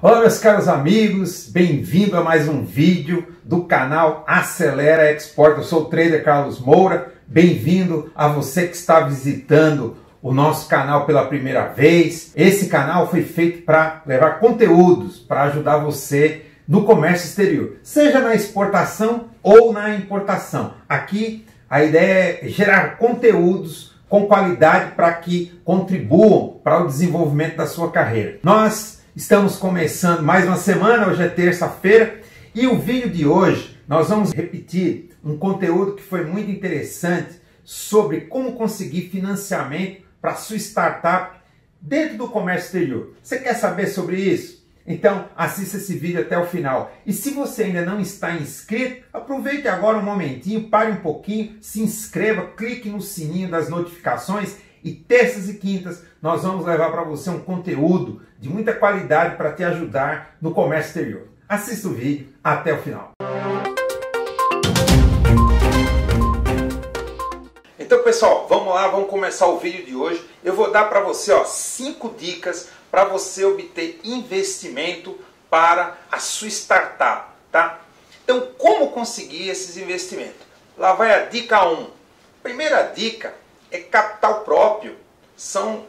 Olá meus caros amigos, bem-vindo a mais um vídeo do canal Acelera Export. Eu sou o trader Carlos Moura, bem-vindo a você que está visitando o nosso canal pela primeira vez. Esse canal foi feito para levar conteúdos para ajudar você no comércio exterior, seja na exportação ou na importação. Aqui a ideia é gerar conteúdos com qualidade para que contribuam para o desenvolvimento da sua carreira. Nós Estamos começando mais uma semana, hoje é terça-feira, e o vídeo de hoje nós vamos repetir um conteúdo que foi muito interessante sobre como conseguir financiamento para sua startup dentro do comércio exterior. Você quer saber sobre isso? Então assista esse vídeo até o final. E se você ainda não está inscrito, aproveite agora um momentinho, pare um pouquinho, se inscreva, clique no sininho das notificações e terças e quintas nós vamos levar para você um conteúdo de muita qualidade para te ajudar no comércio exterior. Assista o vídeo até o final. Então, pessoal, vamos lá, vamos começar o vídeo de hoje. Eu vou dar para você ó, cinco dicas para você obter investimento para a sua startup, tá? Então, como conseguir esses investimentos? Lá vai a dica 1. Primeira dica é capital próprio. São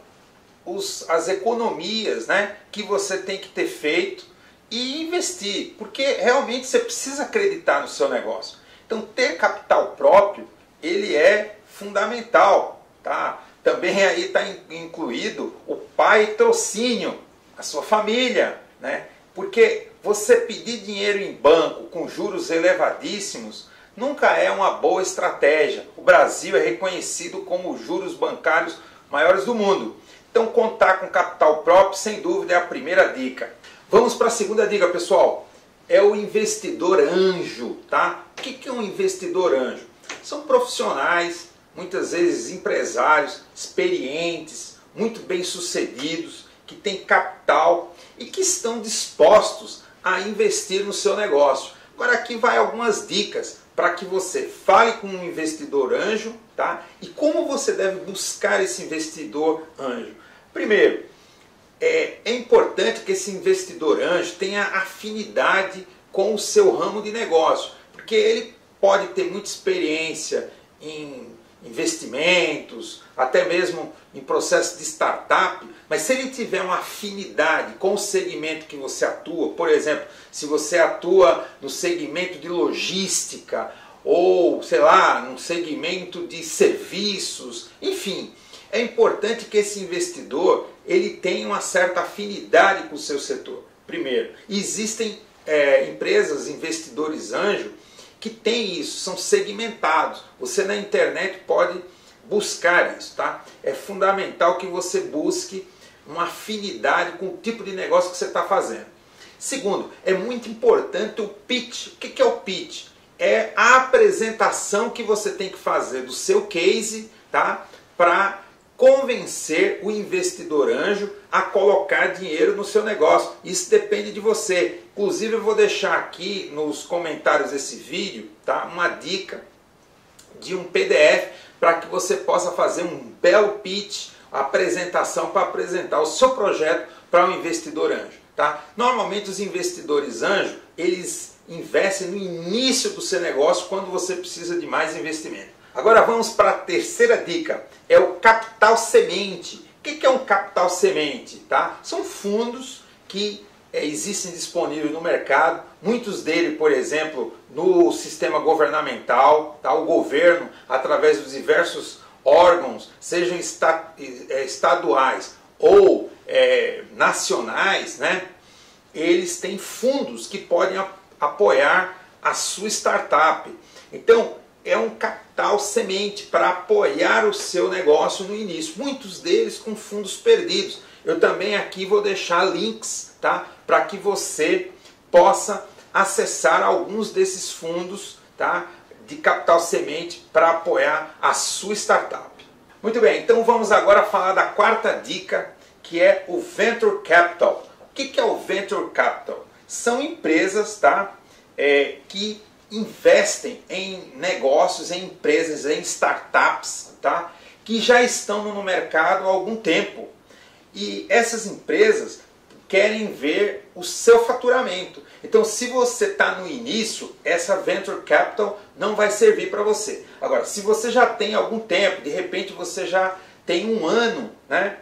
os, as economias né, que você tem que ter feito e investir, porque realmente você precisa acreditar no seu negócio. Então, ter capital próprio, ele é fundamental. Tá? Também aí está incluído o patrocínio, a sua família, né? porque você pedir dinheiro em banco com juros elevadíssimos nunca é uma boa estratégia. O Brasil é reconhecido como os juros bancários maiores do mundo. Então, contar com capital próprio, sem dúvida, é a primeira dica. Vamos para a segunda dica, pessoal. É o investidor anjo, tá? O que é um investidor anjo? São profissionais, muitas vezes empresários, experientes, muito bem sucedidos, que têm capital e que estão dispostos a investir no seu negócio. Agora aqui vai algumas dicas para que você fale com um investidor anjo, tá? E como você deve buscar esse investidor anjo? Primeiro, é, é importante que esse investidor anjo tenha afinidade com o seu ramo de negócio, porque ele pode ter muita experiência em investimentos, até mesmo em processo de startup, mas se ele tiver uma afinidade com o segmento que você atua, por exemplo, se você atua no segmento de logística ou, sei lá, no segmento de serviços, enfim, é importante que esse investidor ele tenha uma certa afinidade com o seu setor. Primeiro, existem é, empresas, investidores anjo, que têm isso, são segmentados. Você na internet pode buscar isso, tá? É fundamental que você busque uma afinidade com o tipo de negócio que você está fazendo. Segundo, é muito importante o pitch. O que é o pitch? É a apresentação que você tem que fazer do seu case, tá? Para convencer o investidor anjo a colocar dinheiro no seu negócio. Isso depende de você. Inclusive eu vou deixar aqui nos comentários desse vídeo, tá? Uma dica de um PDF para que você possa fazer um belo pitch, apresentação para apresentar o seu projeto para um investidor anjo, tá? Normalmente os investidores anjo, eles investem no início do seu negócio quando você precisa de mais investimento. Agora vamos para a terceira dica, é o capital semente. O que é um capital semente? Tá? São fundos que é, existem disponíveis no mercado, muitos deles, por exemplo, no sistema governamental, tá? o governo, através dos diversos órgãos, sejam esta, é, estaduais ou é, nacionais, né? eles têm fundos que podem apoiar a sua startup. Então, é um capital semente para apoiar o seu negócio no início. Muitos deles com fundos perdidos. Eu também aqui vou deixar links tá? para que você possa acessar alguns desses fundos tá? de capital semente para apoiar a sua startup. Muito bem, então vamos agora falar da quarta dica, que é o Venture Capital. O que é o Venture Capital? São empresas tá? É, que investem em negócios, em empresas, em startups, tá? que já estão no mercado há algum tempo. E essas empresas querem ver o seu faturamento. Então, se você está no início, essa Venture Capital não vai servir para você. Agora, se você já tem algum tempo, de repente você já tem um ano né,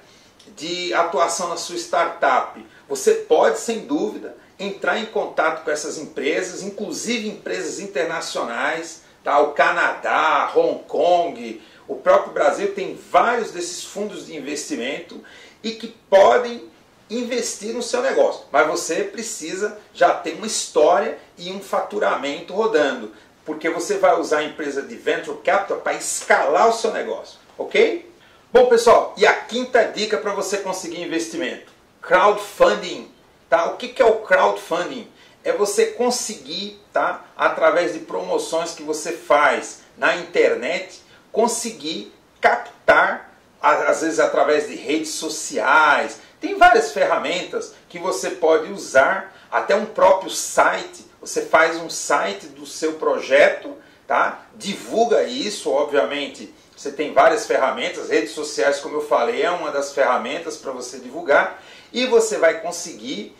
de atuação na sua startup, você pode, sem dúvida, entrar em contato com essas empresas, inclusive empresas internacionais, tá? o Canadá, Hong Kong, o próprio Brasil tem vários desses fundos de investimento e que podem investir no seu negócio. Mas você precisa já ter uma história e um faturamento rodando, porque você vai usar a empresa de Venture Capital para escalar o seu negócio, ok? Bom pessoal, e a quinta dica para você conseguir investimento, crowdfunding. Tá? O que, que é o crowdfunding? É você conseguir, tá, através de promoções que você faz na internet, conseguir captar, às vezes através de redes sociais, tem várias ferramentas que você pode usar, até um próprio site. Você faz um site do seu projeto, tá? Divulga isso, obviamente. Você tem várias ferramentas, redes sociais, como eu falei, é uma das ferramentas para você divulgar e você vai conseguir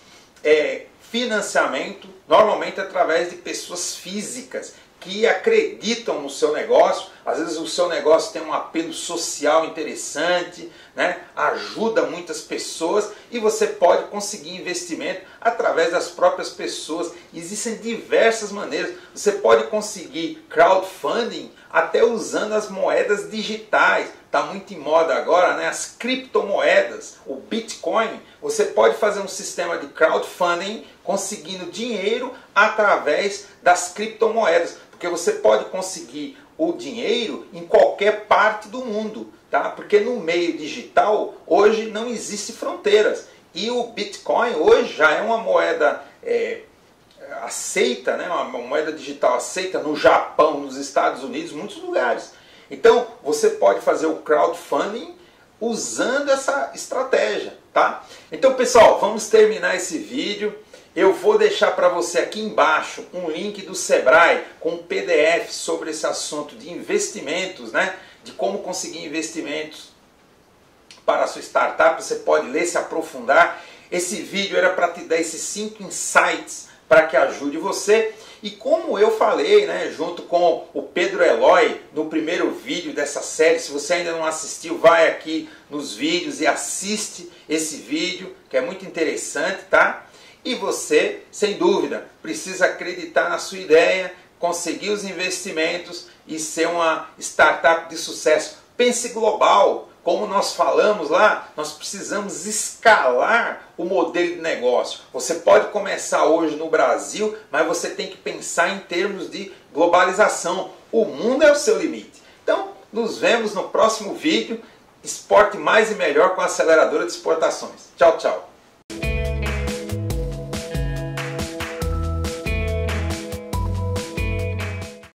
é, financiamento, normalmente através de pessoas físicas que acreditam no seu negócio. Às vezes o seu negócio tem um apelo social interessante, né? ajuda muitas pessoas e você pode conseguir investimento através das próprias pessoas. Existem diversas maneiras. Você pode conseguir crowdfunding até usando as moedas digitais. Está muito em moda agora, né? as criptomoedas, o Bitcoin. Você pode fazer um sistema de crowdfunding conseguindo dinheiro através das criptomoedas porque você pode conseguir o dinheiro em qualquer parte do mundo, tá? Porque no meio digital hoje não existe fronteiras e o Bitcoin hoje já é uma moeda é, aceita, né? Uma moeda digital aceita no Japão, nos Estados Unidos, muitos lugares. Então você pode fazer o crowdfunding usando essa estratégia, tá? Então pessoal, vamos terminar esse vídeo. Eu vou deixar para você aqui embaixo um link do Sebrae com um PDF sobre esse assunto de investimentos, né? De como conseguir investimentos para a sua startup. Você pode ler, se aprofundar. Esse vídeo era para te dar esses cinco insights para que ajude você. E como eu falei, né, junto com o Pedro Eloy no primeiro vídeo dessa série, se você ainda não assistiu, vai aqui nos vídeos e assiste esse vídeo, que é muito interessante, tá? E você, sem dúvida, precisa acreditar na sua ideia, conseguir os investimentos e ser uma startup de sucesso. Pense global. Como nós falamos lá, nós precisamos escalar o modelo de negócio. Você pode começar hoje no Brasil, mas você tem que pensar em termos de globalização. O mundo é o seu limite. Então, nos vemos no próximo vídeo. Esporte mais e melhor com a aceleradora de exportações. Tchau, tchau.